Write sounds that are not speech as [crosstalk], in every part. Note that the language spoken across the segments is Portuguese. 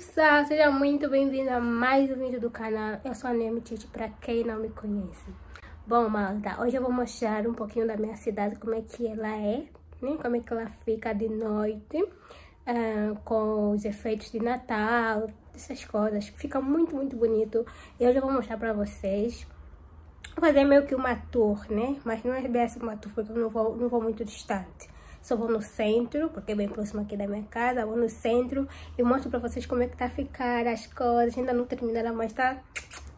pessoal, seja muito bem-vindo a mais um vídeo do canal. Eu sou a Nemi Tite, pra quem não me conhece. Bom, malta, hoje eu vou mostrar um pouquinho da minha cidade, como é que ela é, né? Como é que ela fica de noite, uh, com os efeitos de Natal, essas coisas. Fica muito, muito bonito. E hoje eu vou mostrar pra vocês. Vou fazer meio que uma tour, né? Mas não é bem assim uma tour, porque eu não vou, não vou muito distante. Só vou no centro, porque é bem próximo aqui da minha casa. Vou no centro e mostro pra vocês como é que tá a ficar as coisas. Ainda não terminaram, mas tá...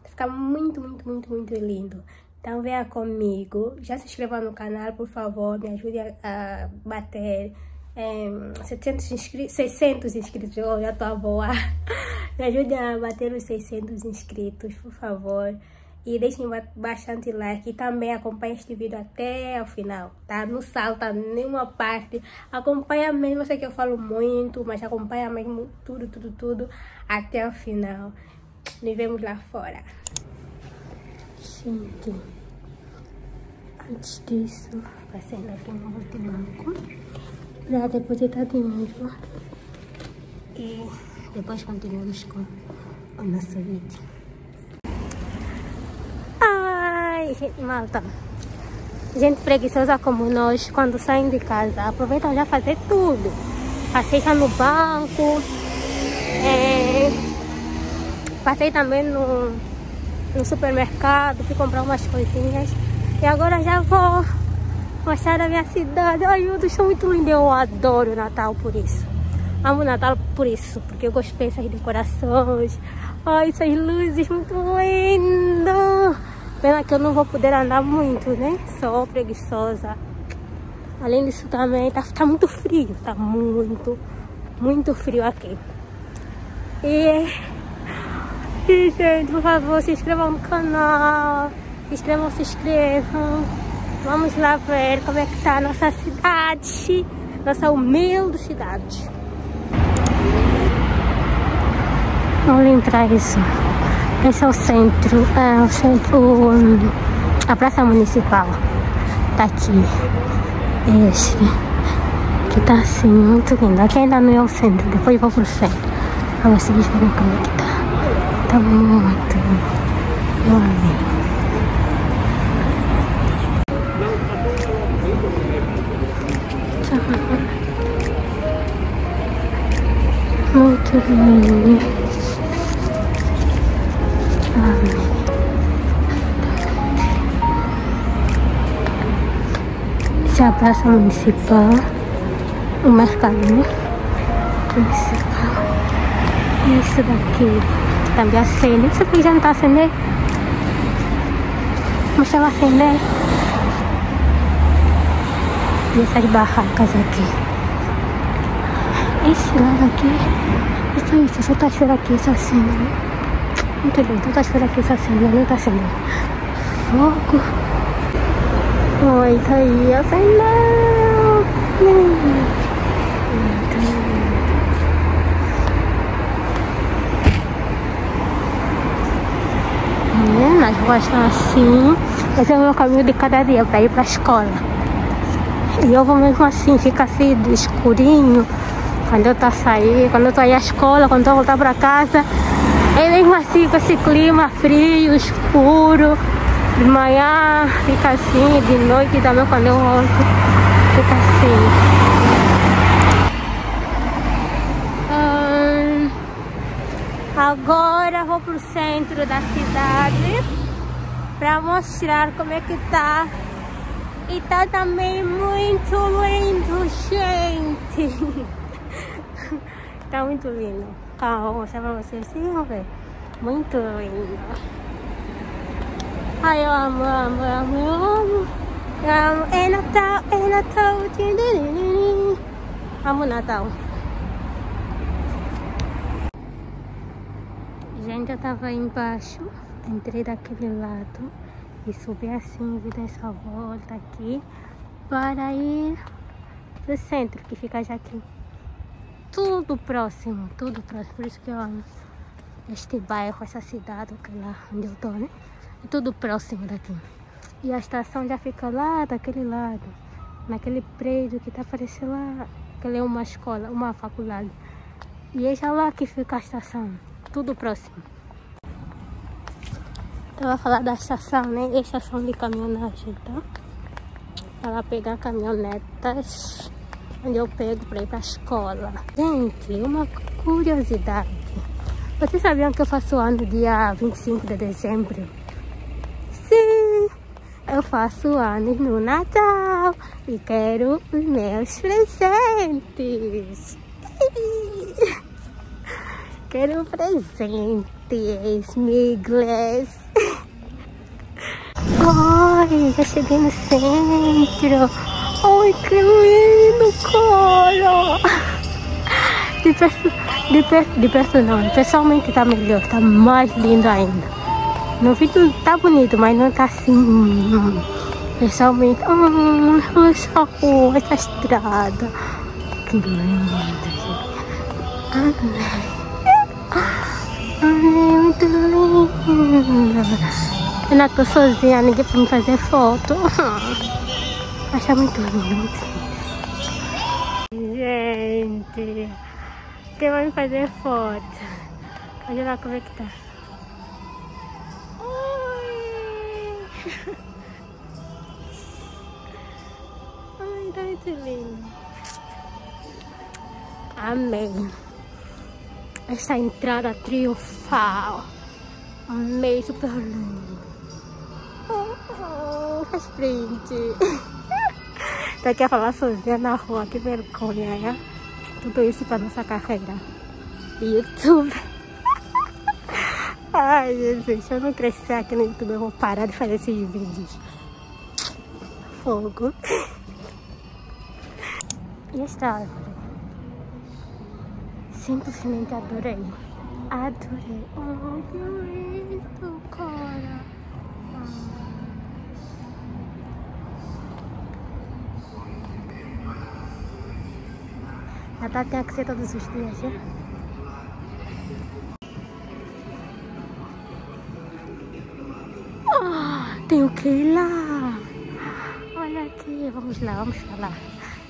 Fica muito, muito, muito, muito lindo. Então venha comigo. Já se inscreva no canal, por favor. Me ajude a, a bater é, 700 inscritos, 600 inscritos. Eu já tô a voar. [laughs] Me ajude a bater os 600 inscritos, por favor. E deixem bastante like e também acompanhe este vídeo até o final, tá? Não salta nenhuma parte. Acompanha mesmo, eu sei que eu falo muito, mas acompanha mesmo tudo, tudo, tudo até o final. Nos vemos lá fora. Gente, antes disso, passando aqui no multibanco para depositar dinheiro. E depois continuamos com o nosso vídeo. Gente, malta. Gente preguiçosa como nós, quando saem de casa, aproveitam já fazer tudo. Passei já no banco. É, passei também no, no supermercado, fui comprar umas coisinhas. E agora já vou mostrar a minha cidade. Ai, meu Deus, muito lindo. Eu adoro o Natal por isso. Amo o Natal por isso, porque eu gosto dessas decorações. Ai, essas luzes, muito lindo. Pena que eu não vou poder andar muito, né? Sou preguiçosa. Além disso também, tá, tá muito frio. Tá muito, muito frio aqui. E... E, gente, por favor, se inscrevam no canal. Se inscrevam, se inscrevam. Vamos lá ver como é que tá a nossa cidade. Nossa humilde cidade. Vamos entrar isso. Esse é o centro, é o centro, a praça municipal. Tá aqui. Esse. Que tá assim, muito lindo. Aqui ainda não é o centro, depois vou pro centro. Pra vocês verem como é que tá. Tá muito lindo. Eu amei. Muito lindo. Essa é a praça municipal, o mercado né? municipal. Isso daqui também acende. Isso aqui já não tá acendendo? Mas ela acender. E essas barracas aqui. Esse lado aqui. Isso, isso, essa taxeira aqui, isso acende, né? Muito lindo. Então tá esperando aqui essa cena, não tá acendendo. Fogo. Oi, tá aí acendeu. Né? As ruas estão assim. Esse é o meu caminho de cada dia para ir para a escola. E eu vou mesmo assim, fica assim escurinho. Quando eu tô a sair, quando eu tô aí à escola, quando eu voltar para casa. É mesmo assim com esse clima frio, escuro. De manhã fica assim, de noite também quando eu volto fica assim. Hum, agora vou pro centro da cidade para mostrar como é que tá. E tá também muito lindo, [laughs] gente. tá muito lindo. Calma, vou mostrar pra vocês assim, vamos ver. Muito lindo. Ai, eu amo, amo, amo, eu amo. Eu amo. É Natal, é Natal. Amo Natal. Gente, eu tava aí embaixo. Entrei daquele lado. E subi assim, vi dessa volta aqui. Para ir pro centro, que fica já aqui tudo próximo, tudo próximo. Por isso que eu amo este bairro, essa cidade, lá onde eu tô, né? É tudo próximo daqui. E a estação já fica lá daquele lado, naquele prédio que tá parecendo lá, que é uma escola, uma faculdade. E veja lá que fica a estação. Tudo próximo. Vou falar da estação, né? Estação de caminhonagem, tá? Para pegar caminhonetas onde eu pego para ir para a escola. Gente, uma curiosidade. Vocês sabiam que eu faço ano dia 25 de dezembro? Sim, eu faço anos no Natal e quero os meus presentes. [laughs] Quero presentes, migles. [laughs] Ai, já cheguei no centro. Ai, que lindo, cara. De perto, de perto, de perto não. Pessoalmente tá melhor, tá mais lindo ainda. No vídeo tá bonito, mas não tá assim. Pessoalmente, ai, essa rua, essa estrada. Que lindo, gente. Ai, muito linda. Eu não tô sozinha, ninguém pra me fazer foto. [laughs] Mas muito lindo, muito lindo. Gente, quem vai me fazer foto? Olha lá como é que tá. Oi. Ai, tá muito lindo. Amém essa entrada triunfal. Amei, super lindo. Oh, oh, faz print. Tá aqui a falar sozinha na rua, que vergonha, né? Tudo isso pra nossa carreira. YouTube. [laughs] Ai, Jesus, se eu não crescer aqui no YouTube, eu vou parar de fazer esses vídeos. Fogo. E esta árvore? simplesmente adorei. Adorei. Oh, que Natal tem que ser todos os dias, né? Oh, tem o que lá? Olha aqui, vamos lá, vamos lá.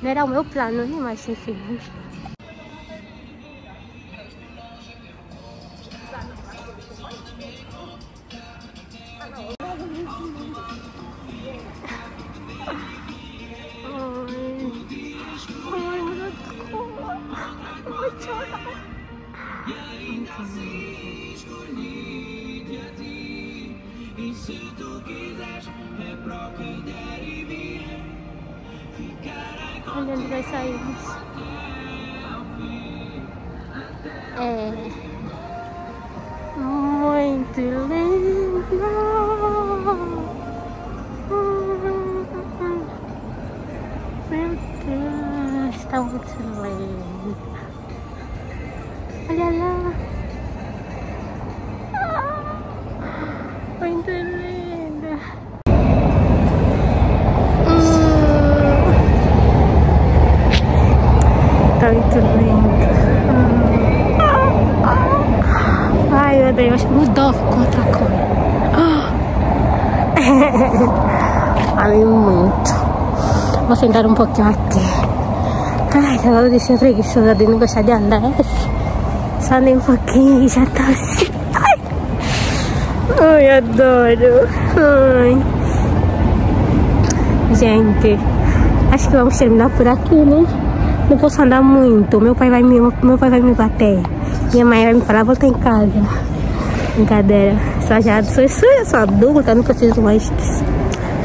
Não era o meu plano, né? Mas enfim, vamos lá. Onde nós saímos. É muito lindo. Meu Deus, está muito lindo. Tá muito lindo. Ai, meu Deus, mudou, ficou outra cor. Amei muito. Vou sentar um pouquinho aqui. Ai, tava de ser preguiçosa de não gostar de andar. Só nem um pouquinho e já tá assim. Ai, Ai adoro. Ai. Gente, acho que vamos terminar por aqui, né? Não posso andar muito. Meu pai vai me, meu pai vai me bater. Minha mãe vai me falar, volta em casa. Brincadeira. Só já sou, sou, sou adulta, não preciso mais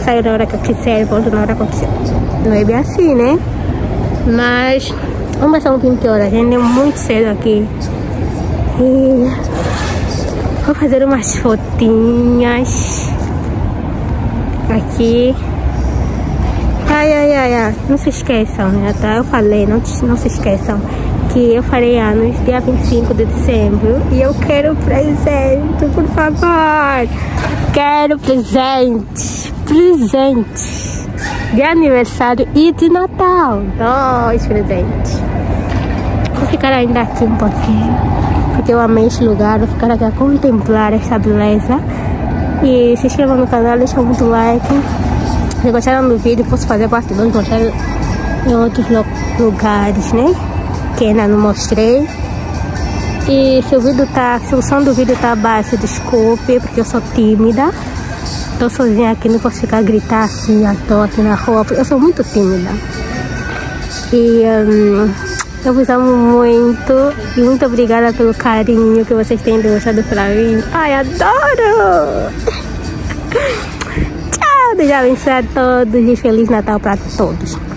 sair na hora que eu quiser, volto na hora que eu quiser. Não é bem assim, né? Mas vamos passar um hora. A gente é muito cedo aqui. E vou fazer umas fotinhas aqui. Ai, ai, ai, ai. Não se esqueçam, né? Tá? Eu falei, não, não se esqueçam que eu farei anos dia 25 de dezembro e eu quero presente, por favor. Quero presente, presente de aniversário e de Natal. Dois presentes. Vou ficar ainda aqui um pouquinho, porque eu amei este lugar. Vou ficar aqui a contemplar esta beleza. E se inscrevam no canal, deixem muito like. Se gostaram do vídeo, posso fazer parte 2, mostrar em outros lugares, né? Que ainda não mostrei. E se o vídeo tá, se o som do vídeo tá baixo, desculpe, porque eu sou tímida. Tô sozinha aqui, não posso ficar gritar assim à toa aqui na rua, porque eu sou muito tímida. E um, eu vos amo muito e muito obrigada pelo carinho que vocês têm deixado pra mim. Ai, adoro! [laughs] Tchau, Deus abençoe a todos e Feliz Natal pra todos.